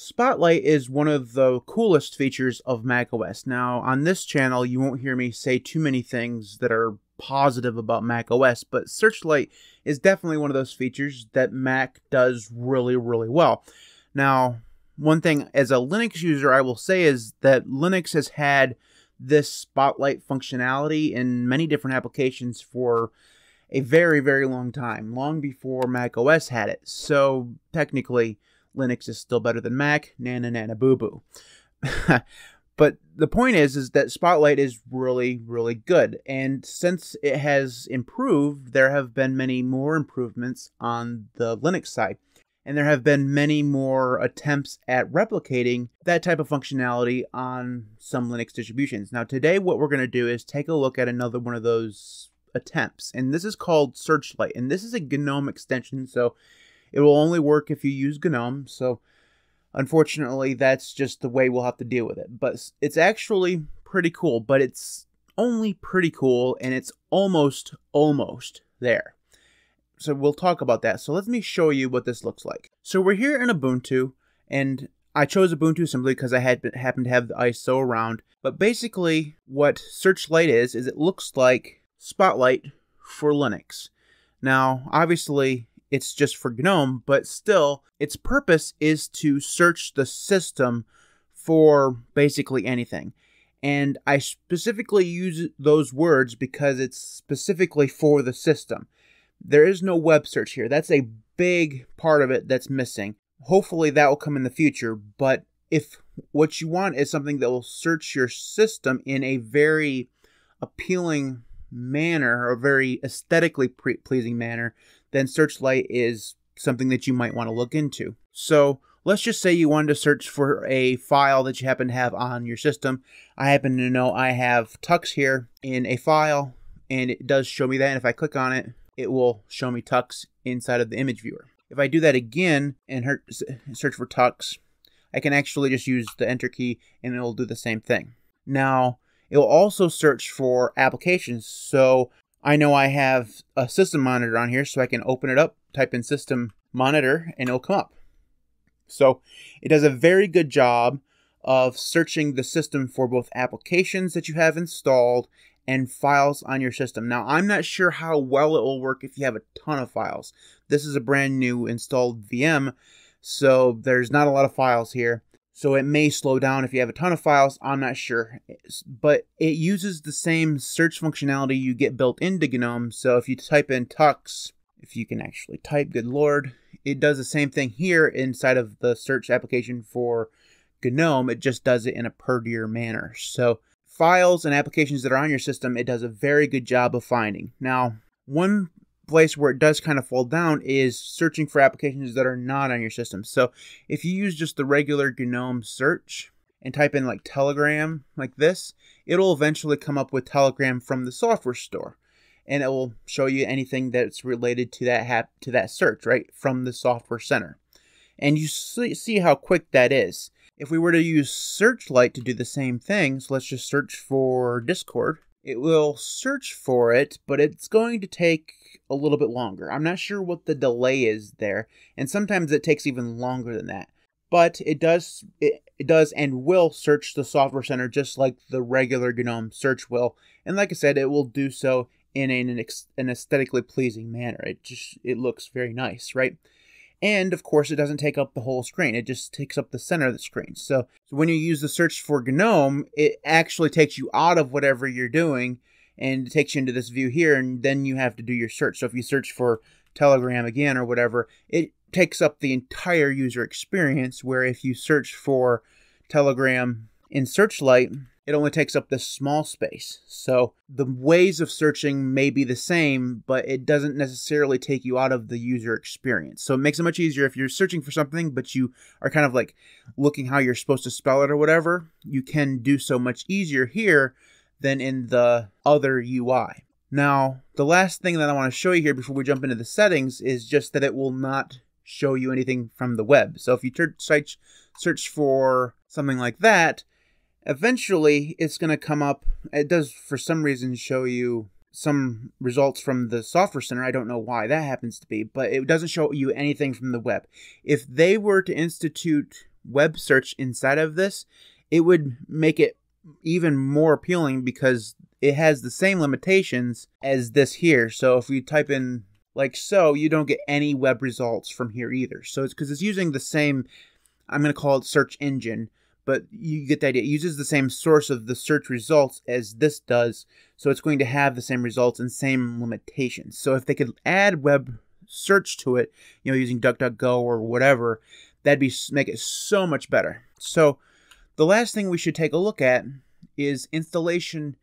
Spotlight is one of the coolest features of macOS. Now, on this channel, you won't hear me say too many things that are positive about macOS, but Searchlight is definitely one of those features that Mac does really, really well. Now, one thing as a Linux user I will say is that Linux has had this Spotlight functionality in many different applications for a very, very long time, long before Mac OS had it. So technically, Linux is still better than Mac. Nana nana boo boo. but the point is, is that Spotlight is really, really good. And since it has improved, there have been many more improvements on the Linux side. And there have been many more attempts at replicating that type of functionality on some Linux distributions. Now, today, what we're going to do is take a look at another one of those attempts. And this is called Searchlight. And this is a GNOME extension. So it will only work if you use GNOME. So unfortunately, that's just the way we'll have to deal with it. But it's actually pretty cool, but it's only pretty cool and it's almost, almost there. So we'll talk about that. So let me show you what this looks like. So we're here in Ubuntu and I chose Ubuntu simply because I had happened to have the ISO around. But basically, what Searchlight is, is it looks like Spotlight for Linux. Now, obviously, it's just for GNOME, but still, its purpose is to search the system for basically anything. And I specifically use those words because it's specifically for the system. There is no web search here. That's a big part of it that's missing. Hopefully, that will come in the future, but if what you want is something that will search your system in a very appealing manner or very aesthetically pre- pleasing manner, then Searchlight is something that you might want to look into. So let's just say you wanted to search for a file that you happen to have on your system. I happen to know I have Tux here in a file, and it does show me that. And if I click on it, it will show me Tux inside of the image viewer. If I do that again and search for Tux, I can actually just use the enter key and it will do the same thing. Now, it will also search for applications. So I know I have a system monitor on here, so I can open it up, type in system monitor, and it'll come up. So it does a very good job of searching the system for both applications that you have installed and files on your system. Now, I'm not sure how well it will work if you have a ton of files. This is a brand new installed VM, so there's not a lot of files here. So it may slow down if you have a ton of files. I'm not sure. But it uses the same search functionality you get built into GNOME. So if you type in Tux, if you can actually type, good lord, it does the same thing here inside of the search application for GNOME. It just does it in a purdier manner. So files and applications that are on your system, it does a very good job of finding. Now, one place where it does kind of fall down is searching for applications that are not on your system. So if you use just the regular GNOME search and type in like Telegram like this, it'll eventually come up with Telegram from the software store. And it will show you anything that's related to that hap- to that search, right, from the software center. And you see, see how quick that is. If we were to use Searchlight to do the same thing, so let's just search for Discord it will search for it, but it's going to take a little bit longer. I'm not sure what the delay is there, and sometimes it takes even longer than that. But it does it, it does and will search the software center just like the regular GNOME search will. And like I said, it will do so in an, an aesthetically pleasing manner. It just it looks very nice, right? And of course, it doesn't take up the whole screen. It just takes up the center of the screen. So, so when you use the search for GNOME, it actually takes you out of whatever you're doing and it takes you into this view here. And then you have to do your search. So if you search for Telegram again or whatever, it takes up the entire user experience. Where if you search for Telegram in Searchlight, it only takes up this small space. So the ways of searching may be the same, but it doesn't necessarily take you out of the user experience. So it makes it much easier if you're searching for something, but you are kind of like looking how you're supposed to spell it or whatever, you can do so much easier here than in the other UI. Now, the last thing that I want to show you here before we jump into the settings is just that it will not show you anything from the web. So if you search search for something like that, eventually it's going to come up. It does, for some reason, show you some results from the software center. I don't know why that happens to be, but it doesn't show you anything from the web. If they were to institute web search inside of this, it would make it even more appealing because it has the same limitations as this here. So if you type in like so, you don't get any web results from here either. So it's because it's using the same, I'm going to call it search engine, but you get the idea. It uses the same source of the search results as this does. So it's going to have the same results and same limitations. So if they could add web search to it, you know, using DuckDuckGo or whatever, that'd be make it so much better. So the last thing we should take a look at is installation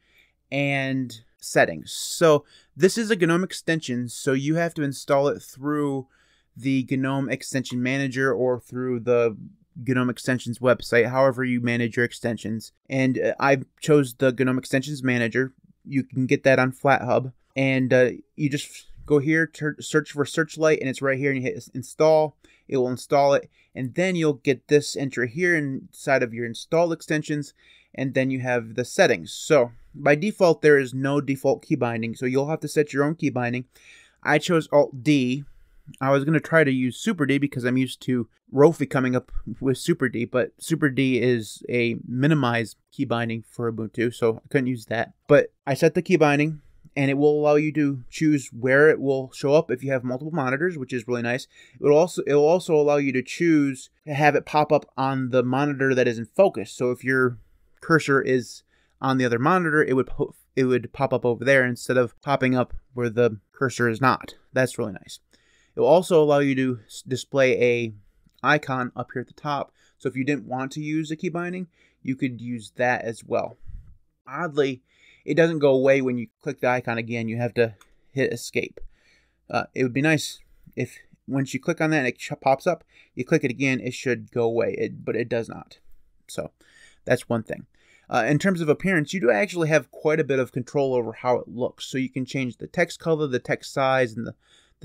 and settings. So this is a GNOME extension, so you have to install it through the GNOME Extension Manager or through the GNOME Extensions website, however you manage your extensions. And uh, I chose the GNOME Extensions Manager. You can get that on FlatHub, and uh, you just go here, to search for Searchlight, and it's right here, and you hit install. It will install it, and then you'll get this entry here inside of your installed extensions, and then you have the settings. So by default, there is no default key binding, so you'll have to set your own key binding. I chose Alt D. I was going to try to use Super D because I'm used to Rofi coming up with Super D, but Super D is a minimized key binding for Ubuntu, so I couldn't use that. But I set the key binding, and it will allow you to choose where it will show up if you have multiple monitors, which is really nice. It will also it will also allow you to choose to have it pop up on the monitor that is in focus. So if your cursor is on the other monitor, it would po- it would pop up over there instead of popping up where the cursor is not. That's really nice. It will also allow you to display a icon up here at the top. So if you didn't want to use the key binding, you could use that as well. Oddly, it doesn't go away when you click the icon again. You have to hit escape. Uh, it would be nice if once you click on that and it pops up, you click it again, it should go away, it, but it does not. So that's one thing. Uh, in terms of appearance, you do actually have quite a bit of control over how it looks. So you can change the text color, the text size, and the,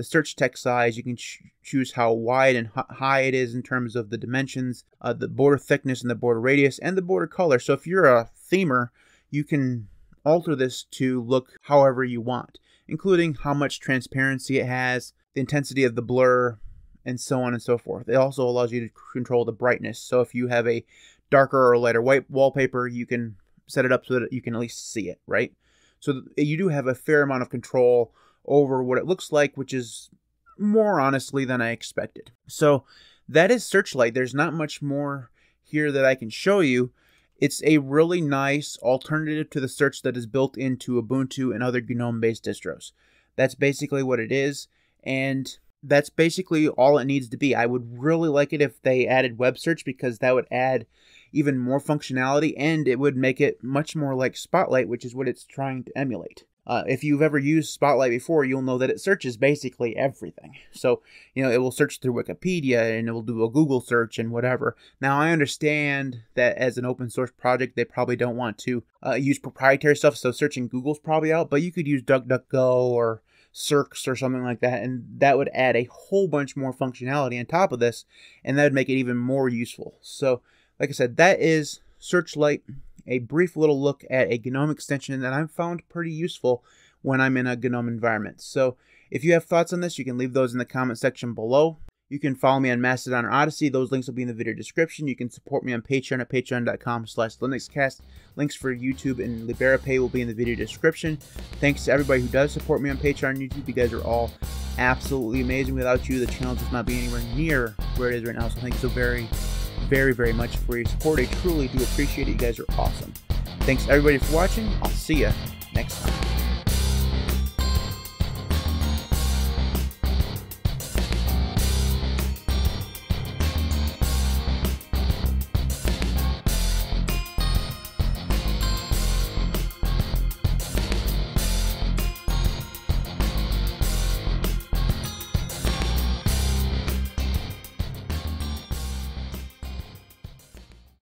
the search text size. You can ch- choose how wide and h- high it is in terms of the dimensions, uh, the border thickness and the border radius, and the border color. So if you're a themer, you can alter this to look however you want, including how much transparency it has, the intensity of the blur, and so on and so forth. It also allows you to control the brightness. So if you have a darker or lighter white wallpaper, you can set it up so that you can at least see it, right? So you do have a fair amount of control over what it looks like, which is more honestly than I expected. So that is Searchlight. There's not much more here that I can show you. It's a really nice alternative to the search that is built into Ubuntu and other GNOME based distros. That's basically what it is, and that's basically all it needs to be. I would really like it if they added web search because that would add even more functionality and it would make it much more like Spotlight, which is what it's trying to emulate. Uh, if you've ever used Spotlight before, you'll know that it searches basically everything. So, you know, it will search through Wikipedia and it will do a Google search and whatever. Now, I understand that as an open source project, they probably don't want to uh, use proprietary stuff, so searching Google's probably out, but you could use DuckDuckGo or Searx or something like that, and that would add a whole bunch more functionality on top of this, and that would make it even more useful. So, like I said, that is Searchlight a brief little look at a GNOME extension that I've found pretty useful when I'm in a GNOME environment. So if you have thoughts on this, you can leave those in the comment section below. You can follow me on Mastodon or Odysee. Those links will be in the video description. You can support me on Patreon at patreon.com slash linuxcast. Links for YouTube and LiberaPay will be in the video description. Thanks to everybody who does support me on Patreon and YouTube. You guys are all absolutely amazing. Without you, the channel does not be anywhere near where it is right now. So thanks so very, very, very much for your support. I truly do appreciate it. You guys are awesome. Thanks everybody for watching. I'll see you next time.